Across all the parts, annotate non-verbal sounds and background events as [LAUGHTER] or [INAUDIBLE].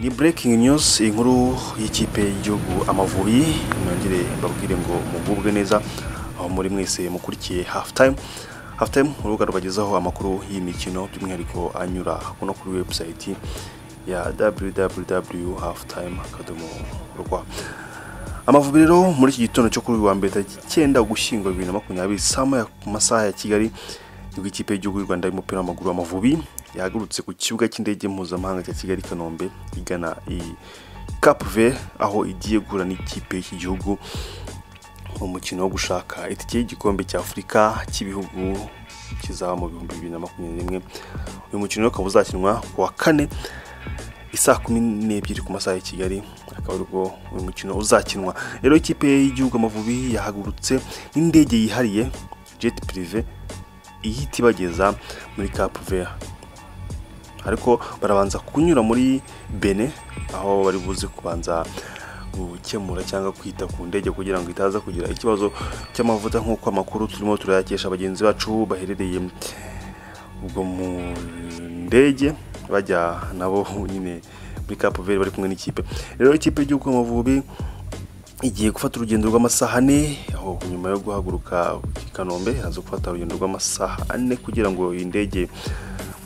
ni breaking news inkuru y'ikipe y'igihugu amavubi. Nongere mbabwire ngo mugubwe neza aho muri mwese mukurikiye half time half time urubuga rubagezaho amakuru y'imikino by'umwihariko anyura no kuri website ya www halftime akadomo rwa amavubi rero muri iki gitondo cyo kuri wa mbere tariki icyenda ugushyingo bibiri na makumyabiri saa ku masaha ya kigali ni bwo ikipe y'igihugu y'u rwanda y'umupira w'amaguru amavubi. Yahagurutse ku kibuga cy'indege mpuzamahanga cya kigali kanombe igana i cap vert aho igiye guhura n'ikipe y'iki gihugu mu mukino wo gushaka itike y'igikombe cya afurika cy'ibihugu kizaba mu bihumbi bibiri na makumyabiri n'imwe uyu mukino ukaba uzakinwa ku wa kane isaa kumi n'ebyiri ku masaha ya kigali akaba ari bwo uyu mukino uzakinwa. Rero ikipe y'igihugu amavubi yahagurutse n'indege yihariye jet prive ihita ibageza muri vert. Ariko barabanza kunyura muri bene aho bari buze kubanza gukemura cyangwa kwita ku ndege kugira ngo itaza kugira ikibazo cy'amavuta nk'uko amakuru turimo turayakesha bagenzi bacu baherereye ubwo mu ndege bajya nabo nyine muri Cap Vert bari kumwe n'ikipe. Rero ikipe y'igihugu Amavubi igiye gufata urugendo rw'amasaha ane aho nyuma yo guhaguruka i Kanombe haza gufata urugendo rw'amasaha ane kugira ngo iyi ndege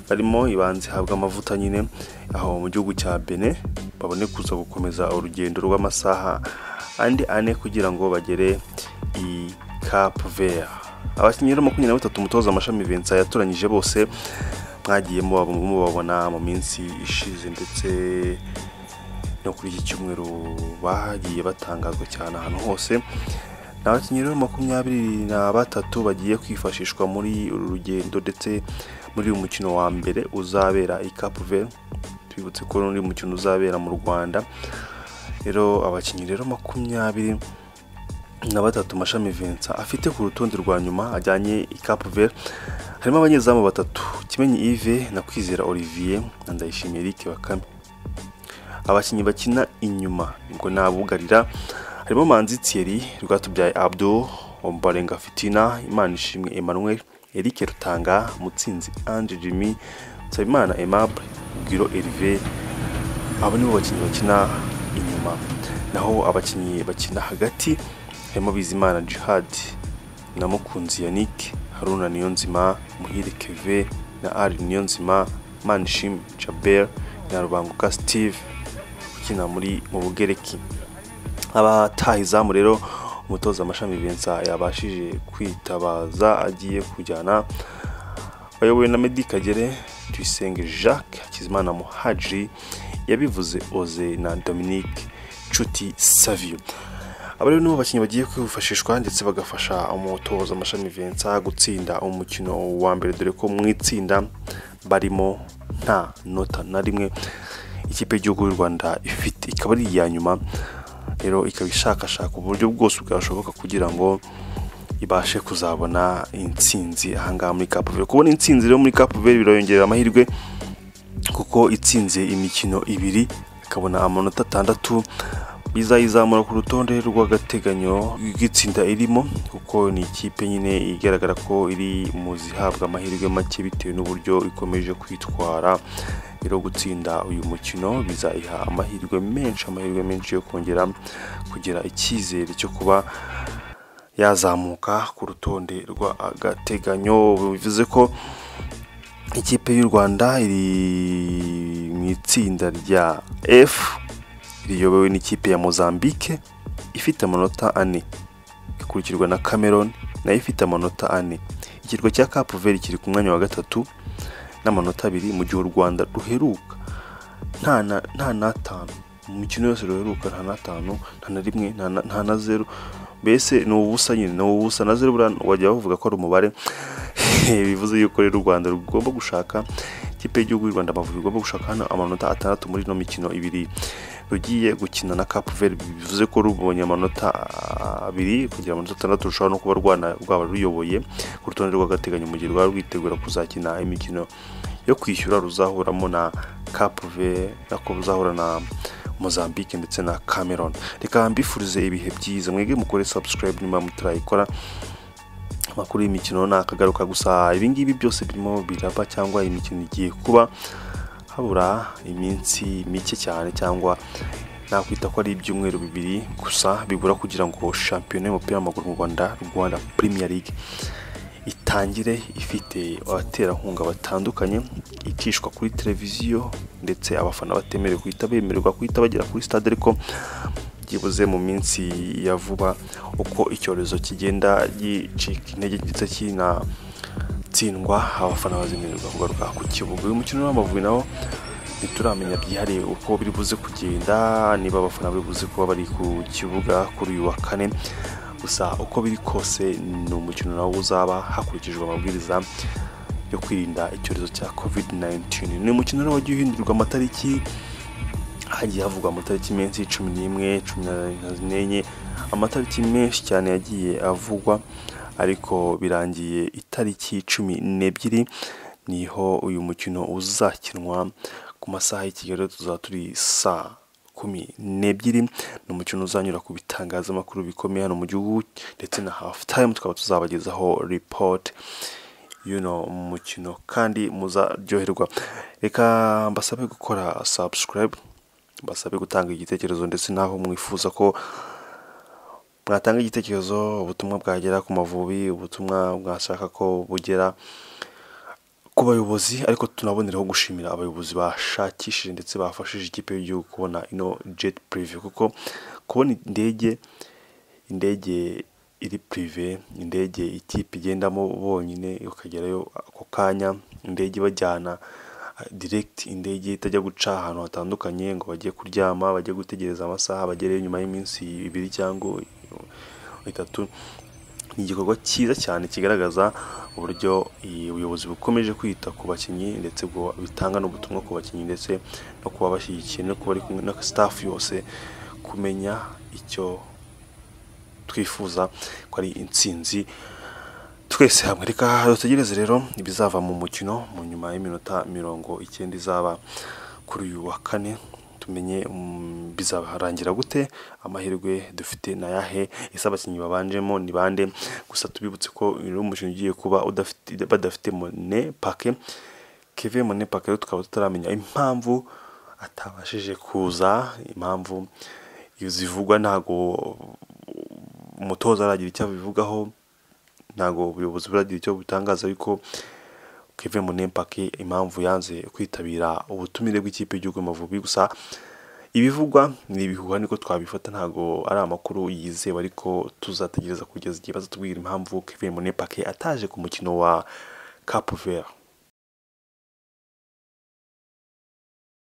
barimo ibanze ihabwe amavuta nyine aho mu gihugu cya Benin babone kuza gukomeza urugendo rw'amasaha andi ane kugira ngo bagere i Cap Vert. Abakinnyi makumyabiri na batatu umutoza amashami Vincent yatoranyije bose mwagiye mubabona mu minsi ishize ndetse no kuri iki cyumweru bagiye batangazwa cyane ahantu hose. Ni abakinnyi rero makumyabiri na batatu bagiye kwifashishwa muri uru rugendo ndetse muri uyu mukino wa mbere uzabera i Cap Vert. Twibutse ko n'undi mukino uzabera mu Rwanda. Rero abakinnyi rero makumyabiri na batatu mashami Vincent afite ku rutonde rwa nyuma ajyanye i Cap Vert. Harimo abanyezamu batatu kimenyi Yves na kwizera Olivier na ndayishimiye Eric Bakame. Abakinnyi bakina inyuma ngo nabugarira. Harimo Manzi Thierry Rwatubyaye Abdul Ombarenga Fitina Imanishimwe Emmanuel Eric Rutanga Mutsinzi Ange Jimmy Nsabimana Aimable Bwiro Hervé abo nibo bakinnyi bakina inyuma. Naho abakinnyi bakina hagati harimo Bizimana Jihad na Mukunzi Yannick Haruna Niyonzima Muhire Keve na Ali Niyonzima Manishim Jaber na Rubanguka Steve ukina muri mu Bugereki. Abataha izamu rero umutoza amashami Vincent yabashije kwitabaza agiye kujyana bayobowe na Meddy Kagere Tuyisenge Jacques Hakizimana Muhajiri yabivuze Oze na Dominique Nshuti Savio. Aba rero nibo bakinnyi bagiye kwifashishwa ndetse bagafasha umutoza amashami Vincent gutsinda umukino wa mbere dore ko mu itsinda barimo nta nota na rimwe ikipe y'igihugu y'u Rwanda ifite. Ikaba ari iya nyuma rero ikaba ishakashaka uburyo bwose bwashoboka kugira ngo ibashe kuzabona intsinzi ahangaha muri Cap Vert kubona intsinzi rero muri Cap Vert birayongerera amahirwe kuko itsinze imikino ibiri ikabona amanota atandatu bizayizamura ku rutonde rw'agateganyo rw'itsinda irimo kuko ni ikipe nyine igaragara ko iri mu zihabwa amahirwe make bitewe n'uburyo ikomeje kwitwara. Rero gutsinda uyu mukino bizayiha amahirwe menshi amahirwe menshi yo kongera kugira icyizere cyo kuba yazamuka ku rutonde rw'agateganyo. Bivuze ko ikipe y'u Rwanda iri mu itsinda rya F riyobowe n'ikipe ya Mozambique ifite amanota ane. Ikurikirwa na Cameroon na yo ifite amanota ane. Ikirwa cya Cap Vert kiri ku mwanya wa gatatu n'amanota abiri mu gihe u Rwanda ruheruka. Nta n'atanu. Mu mikino yose ruheruka nta n'atanu nta na rimwe nta na zeru mbese ni ubusa nyine ni ubusa. Na zeru wajya bavuga ko ari umubare. [LAUGHS] Bivuze yuko rero u Rwanda rugomba gushaka ikipe y'igihugu y'u Rwanda amavubi igomba gushaka hano amanota atandatu muri ino mikino ibiri. Rugiye gukina na Cap Vert bivuze ko rubonye amanota abiri kugira amanota atandatu rushobora no kuba rwaba ruyoboye ku rutonde rw'agateganyo mu gihe rwaba rwitegura kuzakina imikino yo kwishyura ruzahuramo na Cap Vert nako ruzahura na Mozambique ndetse na Cameroon. Reka mbifurize ibihe byiza mwege mukore subscribe niba mutarayikora amakuru y'imikino ni akagaruka gusa ibingibi byose birimo biraba cyangwa imikino igiye kuba habura iminsi mike cyane cyangwa nakwita ko ari ibyumweru bibiri gusa bigura kugira ngo shampiyona y'umupira w'amaguru mu rwanda rwanda premier league itangire ifite abaterankunga batandukanye icishwa kuri televiziyo ndetse abafana batemerewe guhita bemererwa guhita bagera kuri stade ariko byibuze mu minsi ya vuba uko icyorezo kigenda gicika intege ndetse kinatsindwa abafana bazemererwa kugaruka ku kibuga. Uyu mukino w'amavubi nawo ntituramenya byihariye uko biri buze kugenda niba abafana bari buze kuba bari ku kibuga kuri uyu wa kane. Gusa uko biri kose ni umukino nawo uzaba hakurikijwe amabwiriza yo kwirinda icyorezo cya covid 19 ni umukino nawo wagiye uhindurirwa amatariki hagiye havugwa amatariki menshi cumi n'imwe cumi n'enye amatariki menshi cyane yagiye avugwa ariko birangiye itariki cumi n'ebyiri ni ho uyu mukino uzakinwa ku masaha y'i kigali tuzaba turi saa kumi n'ebyiri. Ni umukino uzanyura ku bitangazamakuru bikomeye hano mu gihugu ndetse na hafu tayimu tukaba tuzabagezaho ripoti y'uno mukino kandi muzaryoherwa. Reka mbasabe gukora sabusikarayibu mbasabe gutanga igitekerezo ndetse n'aho mwifuza ko mwatanga igitekerezo ubutumwa bwagera ku mavubi ubutumwa mwashaka ko bugera ku bayobozi ariko tunaboneraho gushimira abayobozi bashakishije ndetse bafashije ikipe y'igihugu kubona ino jet purive kuko kubona indege indege iri purive indege ikipe igendamo bonyine ukagerayo ako kanya indege ibajyana diregiti indege itajya guca ahantu hatandukanye ngo bajye kuryama bajye gutegereza amasaha bagereyo nyuma y'iminsi ibiri cyangwa itatu. Ni igikorwa cyiza cyane kigaragaza uburyo ubuyobozi bukomeje kwita ku bakinnyi ndetse bitanga n'ubutumwa ku bakinnyi ndetse no kuba bashyigikiye no kuba kumwe na sitafu yose kumenya icyo twifuza ko ari intsinzi twese hamwe reka dutegereze rero ibizava mu mukino mu nyuma y'iminota mirongo icyenda izaba kuri uyu wa kane. Tumenye bizarangira gute? Amahirwe dufite na yahe ese abakinnyi babanjemo ni bande? Gusa tubibutse ko umukino ugiye kuba badafite mone pake keve mone pake rero tukaba tutaramenya impamvu atabashije kuza impamvu zivugwa ntabwo umutoza aragira icyo abivugaho. Ntabwo ubuyobozi buragira icyo butangaza ariko keve munempake impamvu yanze kwitabira ubutumire bw'ikipe y'igihugu Amavubi gusa ibivugwa ni ibihuha niko twabifata. Ntabwo ari amakuru yizewe ariko tuzategereza kugeza igihe bazatubwira impamvu keve munempake ataje ku mukino wa Cap Vert